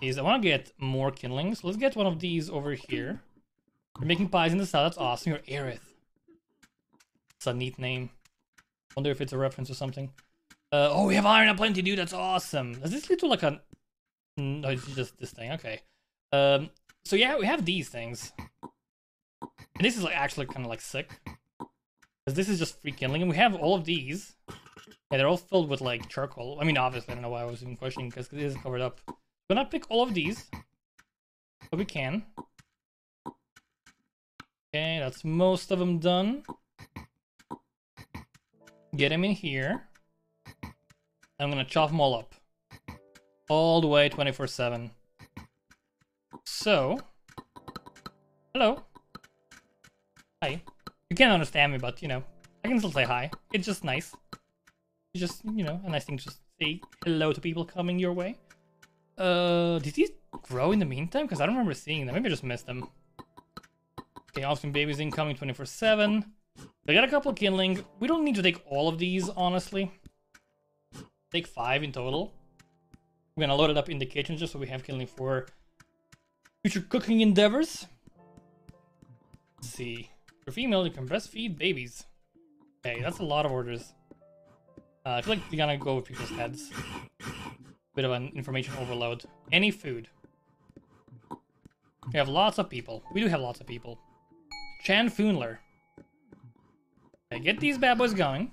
[SPEAKER 1] is I want to get more kindlings. Let's get one of these over here. You're making pies in the south. That's awesome. You're Aerith. It's a neat name. Wonder if it's a reference or something. Uh, oh, we have iron aplenty, dude. That's awesome. Does this lead to like a... No, it's just this thing. Okay. Um, so yeah, we have these things. And this is like actually kind of like sick. Because this is just free kindling. And we have all of these. Yeah, they're all filled with like charcoal. I mean, obviously, I don't know why I was even questioning because it is covered up. Gonna pick all of these. But we can. Okay, that's most of them done. Get them in here. I'm gonna chop them all up. All the way 24-7. So... Hello. Hi. You can't understand me, but, you know, I can still say hi. It's just nice. It's just, you know, a nice thing to just say hello to people coming your way. Uh, did these grow in the meantime? Because I don't remember seeing them. Maybe I just missed them. Okay, Austin babies incoming 24-7. We got a couple kindling. We don't need to take all of these, honestly. Take five in total. We're gonna load it up in the kitchen just so we have kindling for future cooking endeavors. Let's see. For female, you can breastfeed babies. Okay, that's a lot of orders. Uh, I feel like we're gonna go with people's heads. Bit of an information overload. Any food. We have lots of people. We do have lots of people. Chan Foonler. Okay, get these bad boys going.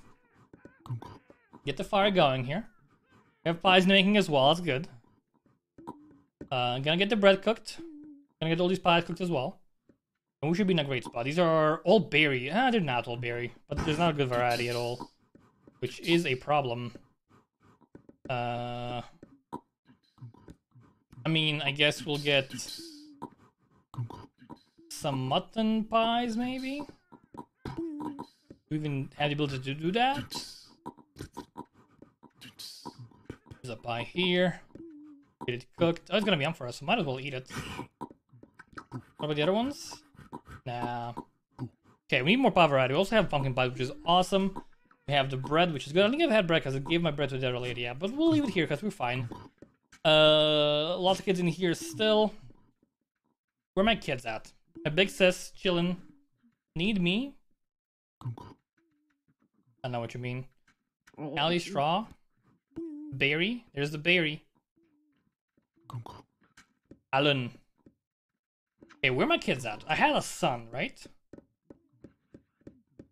[SPEAKER 1] Get the fire going here. We have pies making as well, that's good. Uh, gonna get the bread cooked. Gonna get all these pies cooked as well. And we should be in a great spot. These are all berry. Ah, they're not all berry, but there's not a good variety at all. Which is a problem. Uh, I mean, I guess we'll get some mutton pies, maybe? We even have the ability to do that. There's a pie here. Get it cooked. Oh, it's gonna be on for us, might as well eat it. What about the other ones? Nah. Okay, we need more pie variety. We also have pumpkin pie, which is awesome. We We have the bread, which is good. I think I've had bread because I gave my bread to the other lady, yeah. But we'll leave it here because we're fine. Uh, lots of kids in here still. Where my kids at? My big sis chilling. Need me? I know what you mean. Ali Straw. Berry. There's the berry. Alan. Hey, where my kids at? I had a son, right?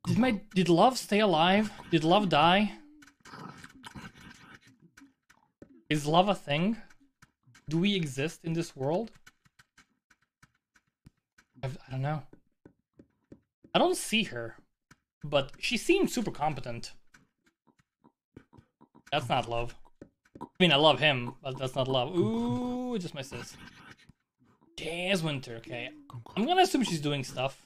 [SPEAKER 1] Did my did love stay alive? Did love die? Is love a thing? Do we exist in this world? I've, I don't know. I don't see her, but she seems super competent. That's not love. I mean, I love him, but that's not love. Ooh, just my sis. Jazz Winter, okay. I'm gonna assume she's doing stuff.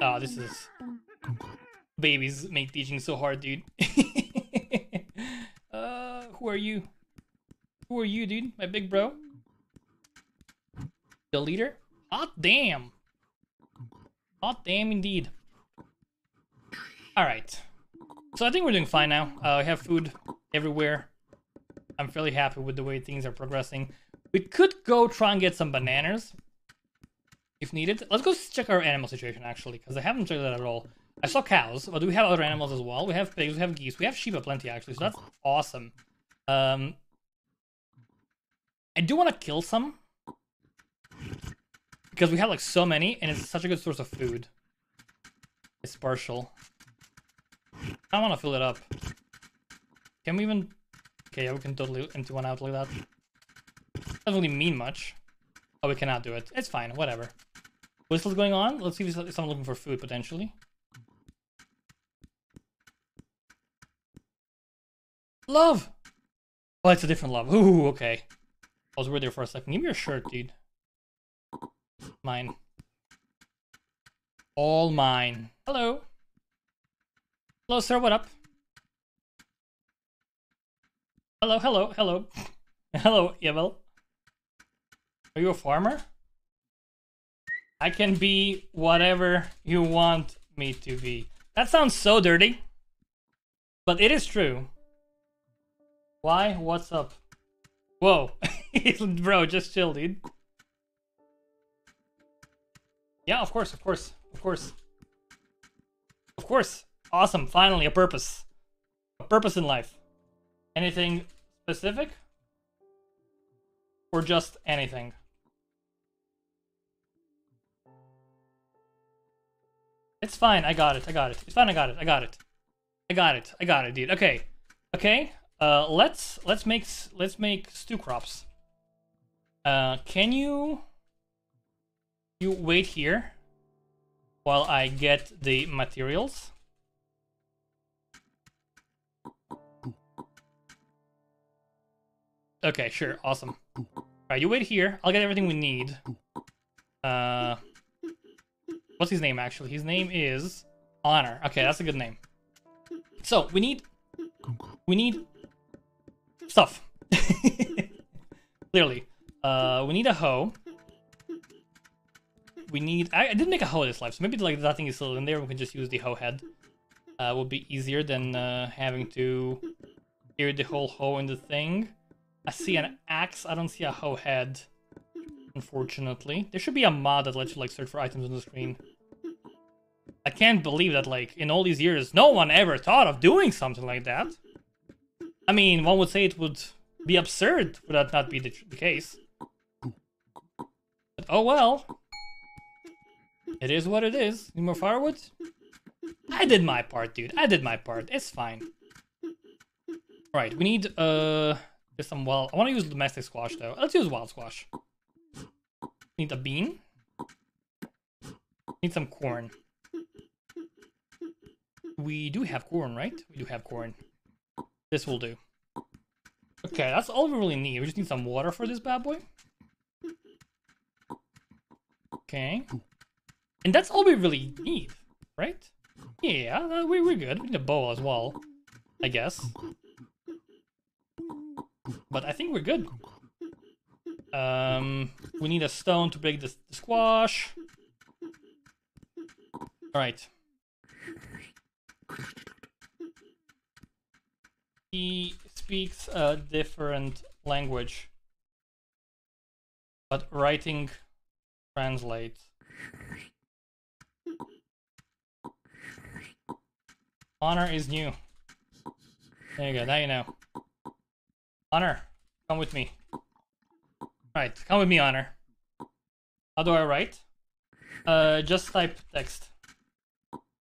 [SPEAKER 1] Oh, this is... Babies make teaching so hard, dude. uh, who are you? Who are you, dude? My big bro? The leader? Hot damn! Hot damn indeed. Alright. So I think we're doing fine now. Uh, we have food everywhere. I'm fairly happy with the way things are progressing. We could go try and get some bananas if needed. Let's go check our animal situation actually, because I haven't checked that at all. I saw cows, but do we have other animals as well? We have pigs, we have geese, we have sheep plenty actually, so that's awesome. Um, I do want to kill some. Because we have like so many, and it's such a good source of food. It's partial. I want to fill it up. Can we even... Okay, yeah, we can totally empty one out like that. Doesn't really mean much. Oh, we cannot do it. It's fine, whatever. Still going on? Let's see if someone looking for food, potentially. Love! Oh, it's a different love. Ooh, okay. I was worried there for a second. Give me your shirt, dude. Mine. All mine. Hello. Hello, sir. What up? Hello, hello, hello. hello, Evel. Are you a farmer? I can be whatever you want me to be. That sounds so dirty. But it is true. Why? What's up? Whoa. Bro, just chill, dude. Yeah, of course, of course, of course. Of course. Awesome, finally, a purpose. A purpose in life. Anything specific? Or just anything? It's fine, I got it, I got it. It's fine, I got it, I got it. I got it, I got it, dude. Okay. Okay. Uh let's let's make let's make stew crops. Uh can you you wait here while I get the materials. Okay, sure, awesome. Alright, you wait here. I'll get everything we need. Uh, what's his name, actually? His name is Honor. Okay, that's a good name. So, we need... We need... Stuff. Clearly. Uh, we need a hoe we need... I, I did make a hoe this life, so maybe like that thing is still in there. We can just use the hoe head. Uh, will be easier than uh, having to hear the whole hoe in the thing. I see an axe. I don't see a hoe head, unfortunately. There should be a mod that lets you like search for items on the screen. I can't believe that like in all these years, no one ever thought of doing something like that. I mean, one would say it would be absurd would that not be the, the case. But oh well. It is what it is. Need more firewood? I did my part, dude. I did my part. It's fine. Alright, we need, uh... There's some wild... I want to use domestic squash, though. Let's use wild squash. Need a bean. Need some corn. We do have corn, right? We do have corn. This will do. Okay, that's all we really need. We just need some water for this bad boy. Okay. And that's all we really need, right? Yeah, uh, we, we're good. We need a bowl as well, I guess. But I think we're good. Um, we need a stone to break the, the squash. Alright. He speaks a different language. But writing translates. Honor is new. There you go, now you know. Honor, come with me. Right, come with me, Honor. How do I write? Uh, just type text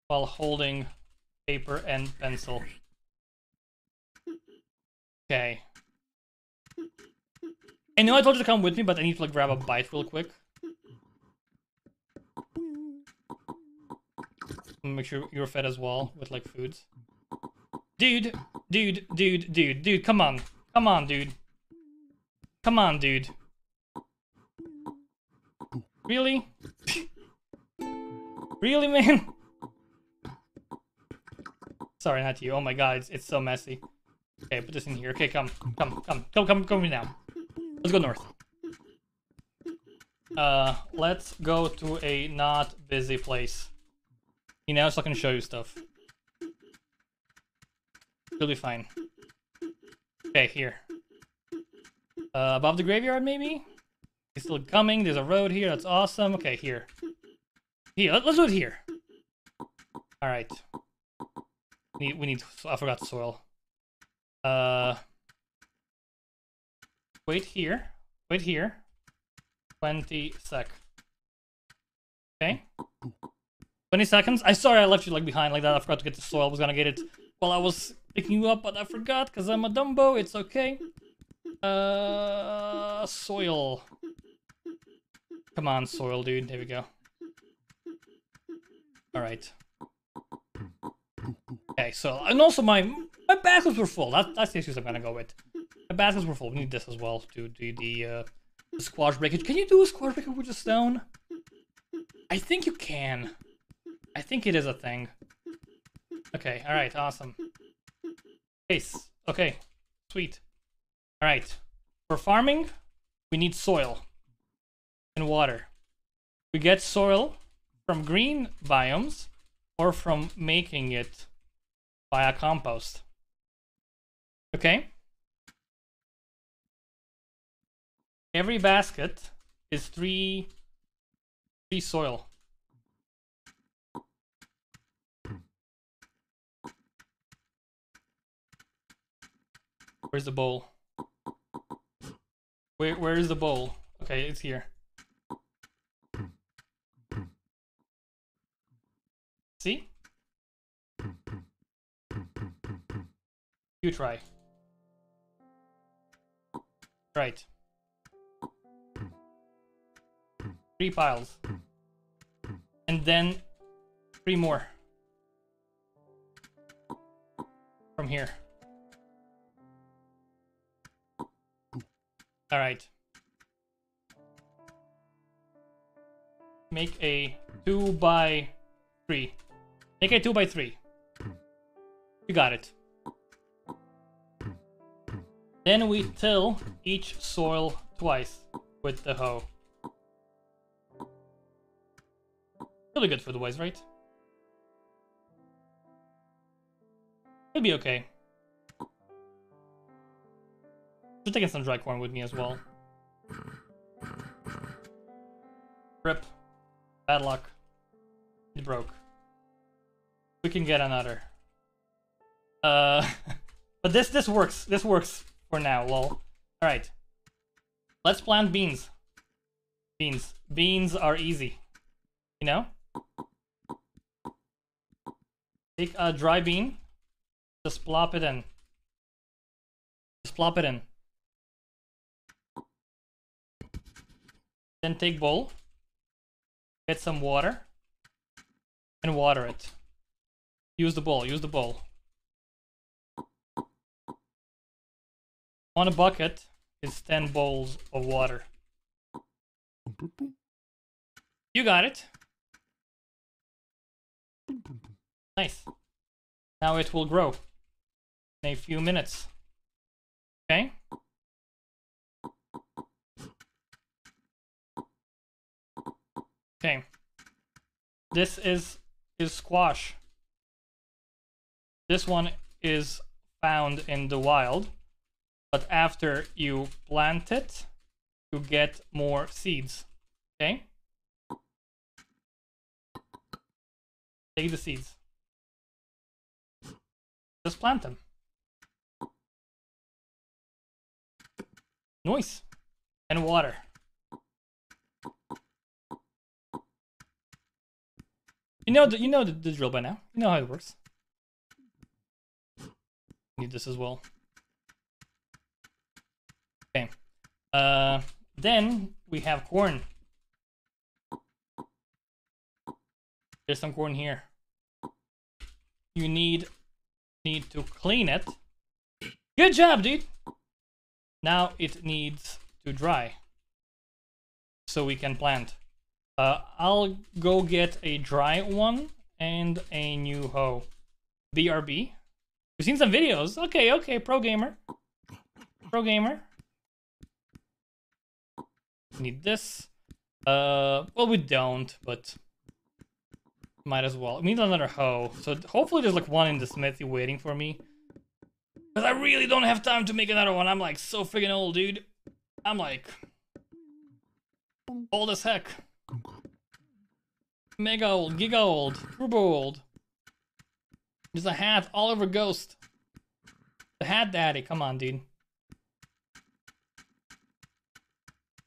[SPEAKER 1] while holding paper and pencil. Okay. I know I told you to come with me, but I need to like grab a bite real quick. Make sure you're fed as well with like foods. Dude, dude, dude, dude, dude, come on. Come on, dude. Come on, dude. Really? really, man? Sorry, not to you. Oh my god, it's, it's so messy. Okay, put this in here. Okay, come, come, come, come, come, come now. Let's go north. Uh, let's go to a not busy place. You know, so I can show you stuff. You'll be fine. Okay, here. Uh, above the graveyard, maybe? He's still coming. There's a road here. That's awesome. Okay, here. Here, let's do it here. All right. We need, we need, I forgot soil. Uh, wait here. Wait here. 20 sec. Okay. 20 seconds. I sorry I left you like behind like that. I forgot to get the soil. I was gonna get it while I was picking you up, but I forgot because I'm a Dumbo. It's okay. Uh, soil. Come on, soil, dude. There we go. All right. Okay, so and also my my baskets were full. That, that's the excuse I'm gonna go with. My baskets were full. We need this as well to do the, uh, the squash breakage. Can you do a squash breakage with a stone? I think you can. I think it is a thing. Okay, alright, awesome. Case. Okay, sweet. Alright. For farming, we need soil and water. We get soil from green biomes or from making it via compost. Okay? Every basket is three, three soil. Where's the bowl? Where where is the bowl? Okay, it's here. See? You try. Right. Three piles. And then three more. From here. Alright. Make a 2 by 3. Make a 2 by 3. You got it. Then we till each soil twice with the hoe. Really good for the wise, right? It'll be okay. Just taking some dry corn with me as well. Rip. Bad luck. It broke. We can get another. Uh, but this this works. This works for now. Lol. All right. Let's plant beans. Beans. Beans are easy. You know. Take a dry bean. Just plop it in. Just plop it in. Then take bowl, get some water, and water it. Use the bowl, use the bowl. On a bucket is 10 bowls of water. You got it. Nice. Now it will grow in a few minutes. Okay? Okay. This is is squash. This one is found in the wild, but after you plant it, you get more seeds. Okay? Take the seeds. Just plant them. Noise. And water. You know the, you know the, the drill by now. You know how it works. Need this as well. Okay. Uh, then we have corn. There's some corn here. You need need to clean it. Good job, dude. Now it needs to dry. So we can plant. Uh, I'll go get a dry one and a new hoe. BRB. We've seen some videos. Okay, okay, pro gamer. Pro gamer. Need this. Uh, well, we don't, but might as well. We need another hoe. So hopefully there's like one in the smithy waiting for me. Because I really don't have time to make another one. I'm like so freaking old, dude. I'm like old as heck. Mega old, giga old, turbo old. There's a hat all over Ghost. The hat daddy, come on, dude.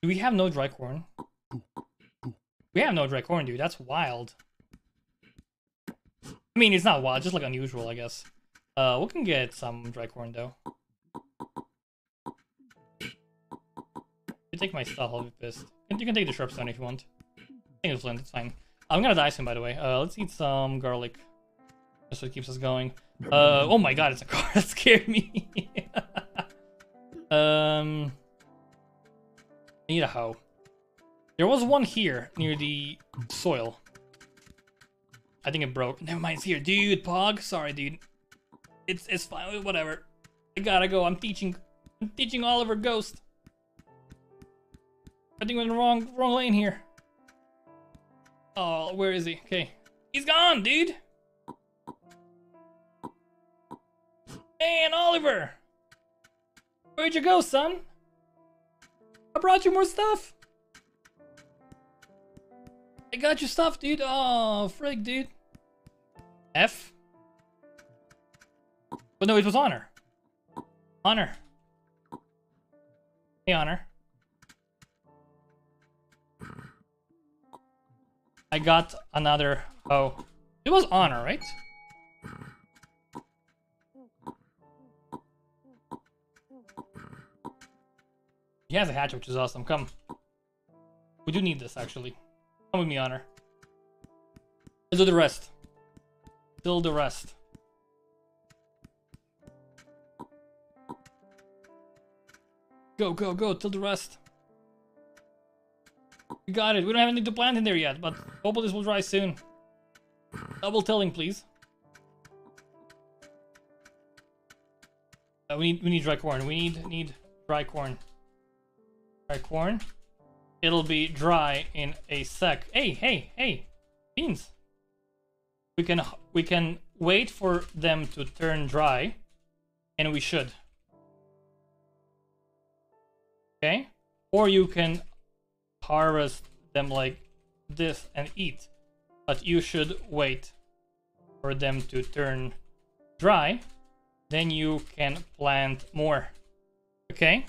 [SPEAKER 1] Do we have no dry corn? We have no dry corn, dude. That's wild. I mean, it's not wild, just like unusual, I guess. Uh, we can get some dry corn though. You take my stuff, I'll be pissed. You can take the sharp stone if you want. I think it's flint, it's fine. I'm gonna die soon, by the way. Uh, let's eat some garlic. That's what keeps us going. Uh, oh my god, it's a car. That scared me. um, I need a hoe. There was one here near the soil. I think it broke. Never mind, it's here. Dude, Pog. Sorry, dude. It's it's fine. Whatever. I gotta go. I'm teaching. I'm teaching Oliver Ghost. I think we're in the wrong wrong lane here. Oh, where is he? Okay. He's gone, dude. Man, Oliver. Where'd you go, son? I brought you more stuff. I got your stuff, dude. Oh, frig, dude. F? But no, it was Honor. Honor. Hey, Honor. I got another... Oh. It was Honor, right? He has a hatchet, which is awesome. Come. We do need this, actually. Come with me, Honor. Let's do the rest. Till the rest. Go, go, go, till the rest. We got it. We don't have anything to plant in there yet, but hopefully this will dry soon. Double tilling, please. Uh, we need we need dry corn. We need need dry corn. Dry corn. It'll be dry in a sec. Hey, hey, hey, beans. We can we can wait for them to turn dry, and we should. Okay, or you can harvest them like this and eat, but you should wait for them to turn dry. Then you can plant more. Okay.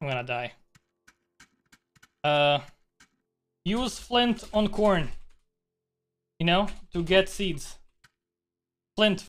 [SPEAKER 1] I'm gonna die. Uh, use flint on corn. You know, to get seeds. Flint